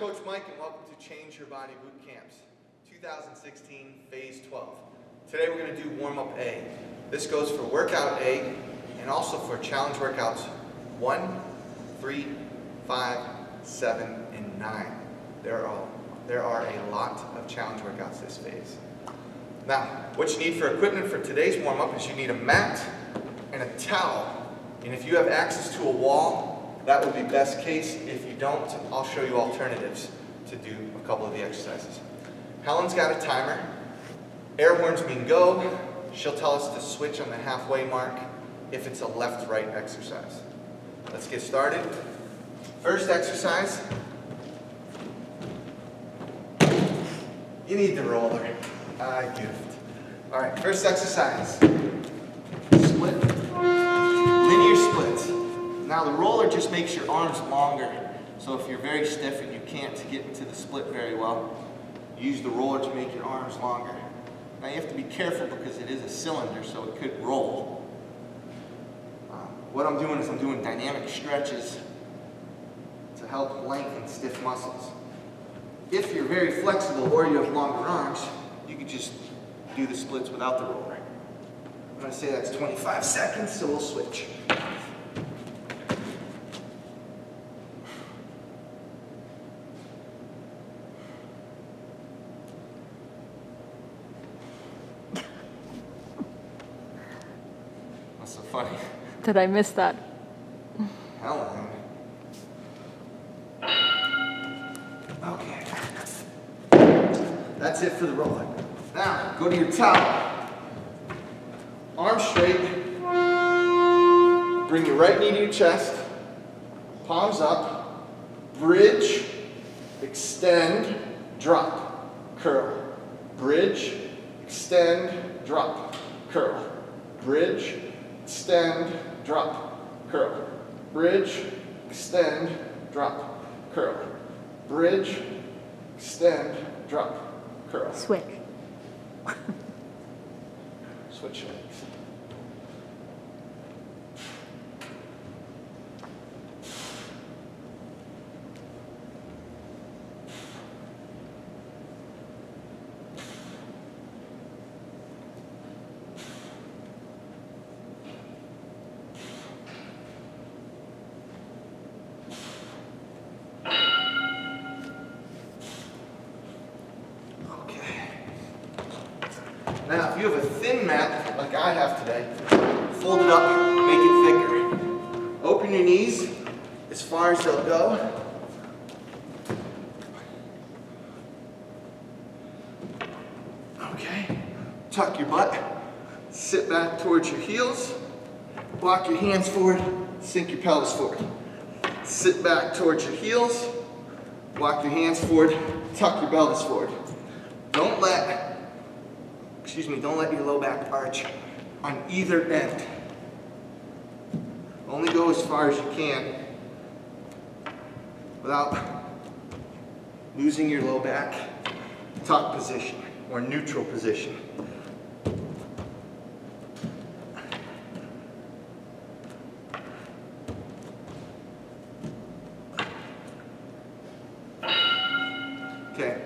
Coach Mike and welcome to Change Your Body Boot Camps 2016 Phase 12. Today we're going to do warm-up A. This goes for workout A and also for challenge workouts 1, 3, 5, 7, and 9. There are, there are a lot of challenge workouts this phase. Now, what you need for equipment for today's warm-up is you need a mat and a towel. And if you have access to a wall, that would be best case. If you don't, I'll show you alternatives to do a couple of the exercises. Helen's got a timer. Air horns mean go. She'll tell us to switch on the halfway mark if it's a left-right exercise. Let's get started. First exercise. You need the roller. Ah, gift. All right, first exercise. Now the roller just makes your arms longer. So if you're very stiff and you can't get into the split very well, use the roller to make your arms longer. Now you have to be careful because it is a cylinder, so it could roll. Uh, what I'm doing is I'm doing dynamic stretches to help lengthen stiff muscles. If you're very flexible or you have longer arms, you could just do the splits without the roller. I'm to say that's 25 seconds, so we'll switch. Did I miss that? Helen. Okay. That's it for the roller. Now, go to your towel. Arms straight. Bring your right knee to your chest. Palms up. Bridge. Extend. Drop. Curl. Bridge. Extend. Drop. Curl. Bridge. Extend. Drop. Curl. Bridge. Extend. Drop. Curl. Bridge. Extend. Drop. Curl. Switch. Switch legs. Now, if you have a thin mat, like I have today, fold it up, make it thicker. Open your knees as far as they'll go. Okay. Tuck your butt. Sit back towards your heels. Walk your hands forward. Sink your pelvis forward. Sit back towards your heels. Walk your hands forward. Tuck your pelvis forward. Don't let excuse me, don't let your low back arch on either end. Only go as far as you can without losing your low back tuck position or neutral position. Okay,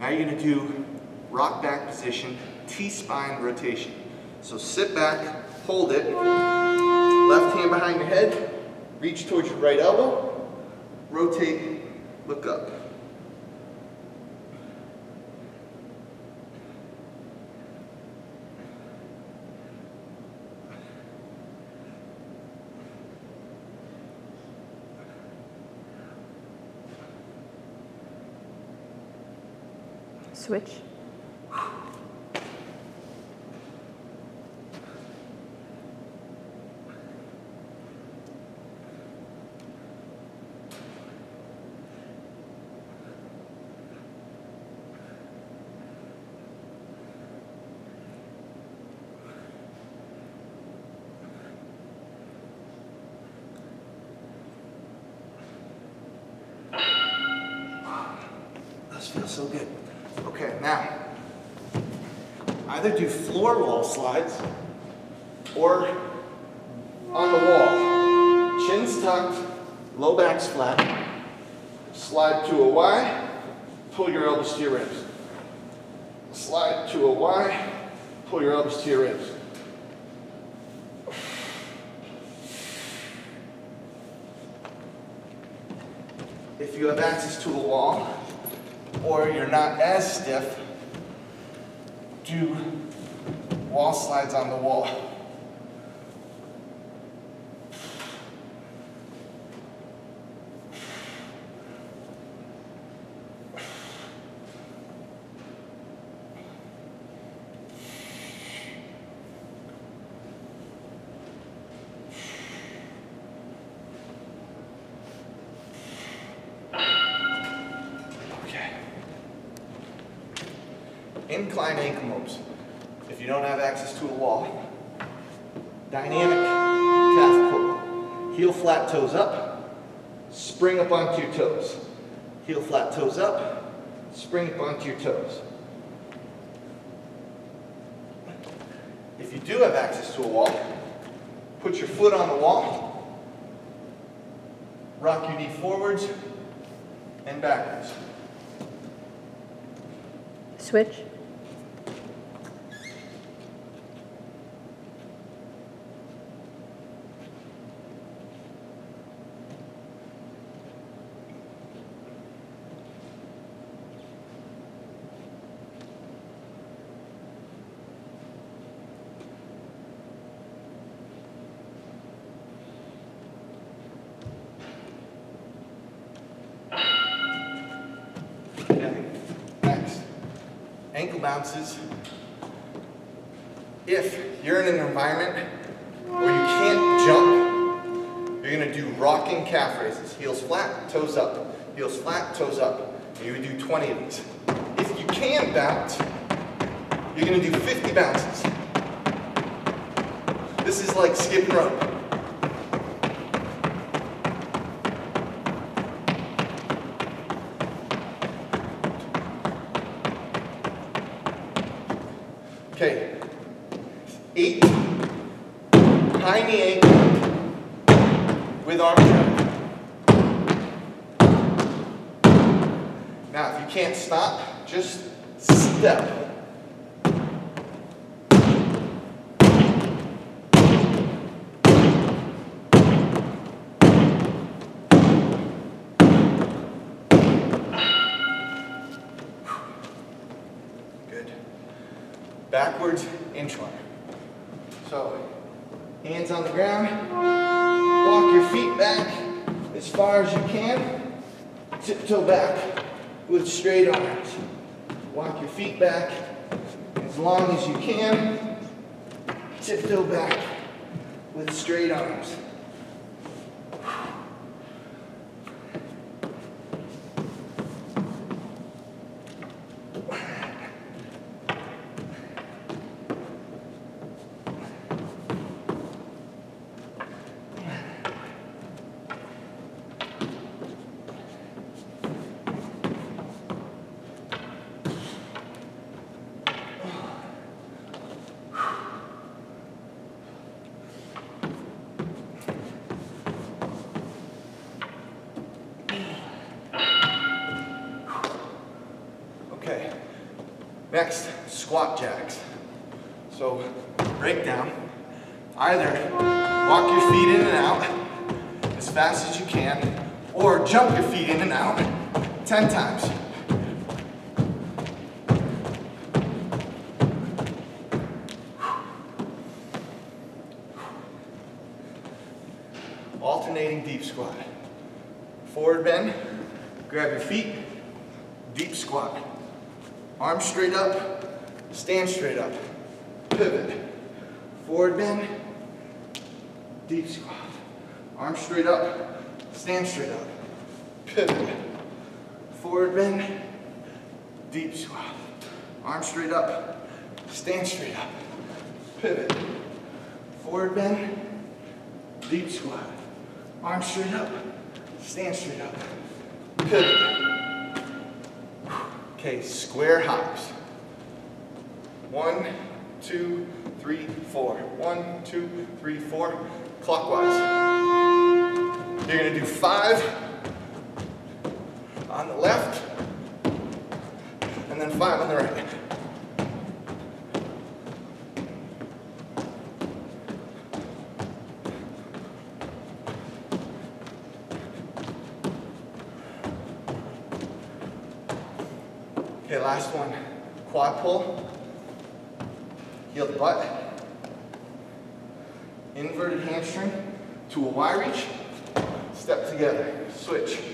now you're gonna do rock back position, T-spine rotation. So sit back, hold it, left hand behind your head, reach towards your right elbow, rotate, look up. Switch. Those feel so good. Okay, now, either do floor wall slides or on the wall. Chin's tucked, low back's flat. Slide to a Y, pull your elbows to your ribs. Slide to a Y, pull your elbows to your ribs. If you have access to a wall, or you're not as stiff, do wall slides on the wall. Incline ankle mobes. If you don't have access to a wall, dynamic calf pull. Heel flat toes up, spring up onto your toes. Heel flat toes up, spring up onto your toes. If you do have access to a wall, put your foot on the wall, rock your knee forwards and backwards. Switch. Ankle bounces if you're in an environment where you can't jump, you're gonna do rocking calf raises. Heels flat, toes up. Heels flat, toes up. And you would do 20 of these. If you can bounce, you're gonna do 50 bounces. This is like skipping rope. Now, if you can't stop, just step. Good. Backwards inchworm. So, hands on the ground, walk your feet back as far as you can, tiptoe back with straight arms. Walk your feet back as long as you can, tiptoe back with straight arms. Next, squat jacks. So breakdown. Either walk your feet in and out as fast as you can, or jump your feet in and out 10 times. Alternating deep squat. Forward bend, grab your feet, deep squat. Arms straight up, stand straight up, pivot, forward bend, deep squat. Arms straight up, stand straight up, pivot, forward bend, deep squat. Arms straight up, stand straight up, pivot, forward bend, deep squat. Arms straight up, stand straight up, pivot. Okay, square hops. One, two, three, four. One, two, three, four. Clockwise. You're gonna do five on the left, and then five on the right. Last one. Quad pull. Heel the butt. Inverted hamstring to a Y reach. Step together. Switch.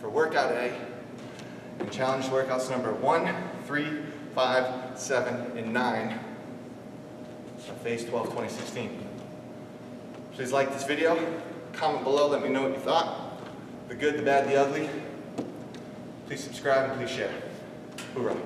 For workout A. And challenge workouts number one, three, five, seven, and nine of Phase 12 2016. Please like this video, comment below, let me know what you thought. The good, the bad, the ugly. Please subscribe and please share. Hoorah.